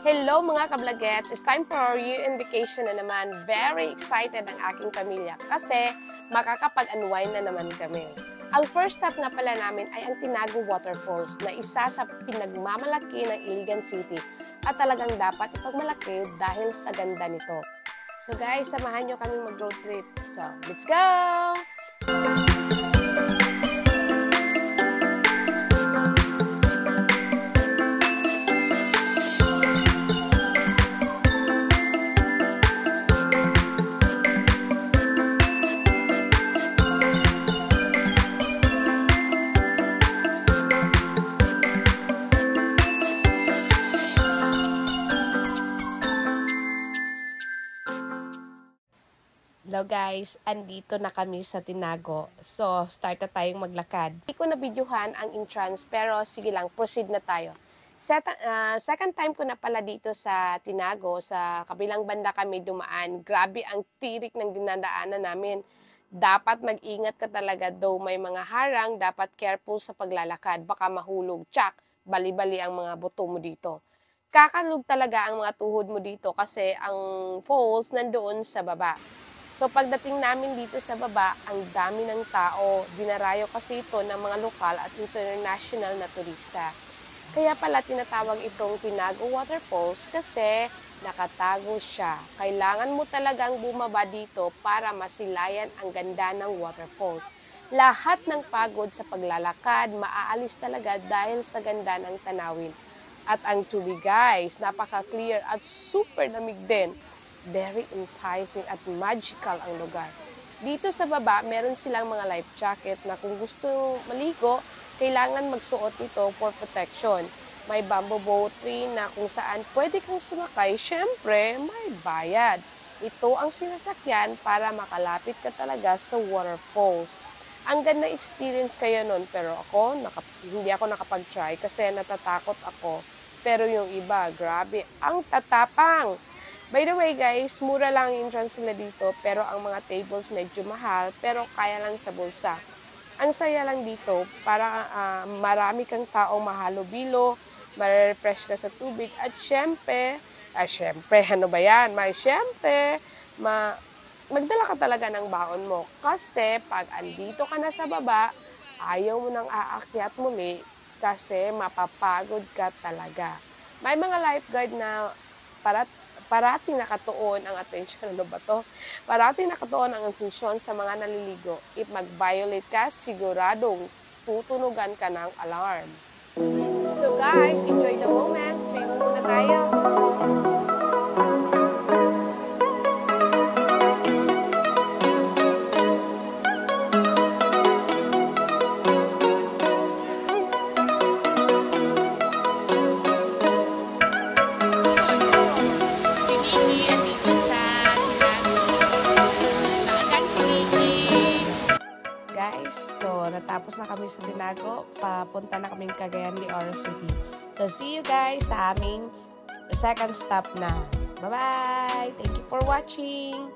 Hello mga kablagets! It's time for our year-end vacation na naman. Very excited ang aking pamilya kasi makakapag-unwind na naman kami. Ang first stop na pala namin ay ang Tinago Waterfalls na isa sa pinagmamalaki ng Iligan City at talagang dapat ipagmalaki dahil sa ganda nito. So guys, samahan nyo kaming mag-road trip. So, let's go! Hello guys, andito na kami sa Tinago. So, start na tayong maglakad. Hindi ko na-videohan ang entrance pero sige lang, proceed na tayo. Set, uh, second time ko na pala dito sa Tinago, sa kabilang banda kami dumaan. Grabe ang tirik ng dinadaanan namin. Dapat mag-ingat ka talaga though may mga harang, dapat careful sa paglalakad. Baka mahulog, tsak, bali-bali ang mga buto mo dito. Kakalog talaga ang mga tuhod mo dito kasi ang falls nandoon sa baba. So pagdating namin dito sa baba, ang dami ng tao. Dinarayo kasi ito ng mga lokal at international na turista. Kaya pala tinatawag itong Tinago Waterfalls kasi nakatago siya. Kailangan mo talagang bumaba dito para masilayan ang ganda ng waterfalls. Lahat ng pagod sa paglalakad, maaalis talaga dahil sa ganda ng tanawin. At ang tubig guys, napaka-clear at super lamig din very enticing at magical ang lugar. Dito sa baba, meron silang mga life jacket na kung gusto maligo, kailangan magsuot ito for protection. May bamboo boat tree na kung saan pwede kang sumakay, syempre may bayad. Ito ang sinasakyan para makalapit ka talaga sa waterfalls. Ang ganda experience kaya nun, pero ako, naka, hindi ako nakapag-try kasi natatakot ako. Pero yung iba, grabe, ang tatapang! By the way guys, mura lang ang entrance nila dito pero ang mga tables medyo mahal pero kaya lang sa bulsa. Ang saya lang dito para uh, marami kang taong mahalubilo, ma-refresh ka sa tubig at syempre, ah syempre, ano ba yan? May syempre, ma magdala ka talaga ng baon mo. Kasi pag andito ka na sa baba, ayaw mo nang aakyat muli kasi mapapagod ka talaga. May mga lifeguard na para parating nakatuon ang attention, ano ba to? Parating nakatuon ang atensyon sa mga naliligo. If mag-violate ka, siguradong tutunugan ka ng alarm. So guys, enjoy the moment. Swim muna tayo. Natapos na kami sa Tinago, papunta na kaming Cagayan de Oro City. So, see you guys sa aming second stop na. Bye-bye! Thank you for watching!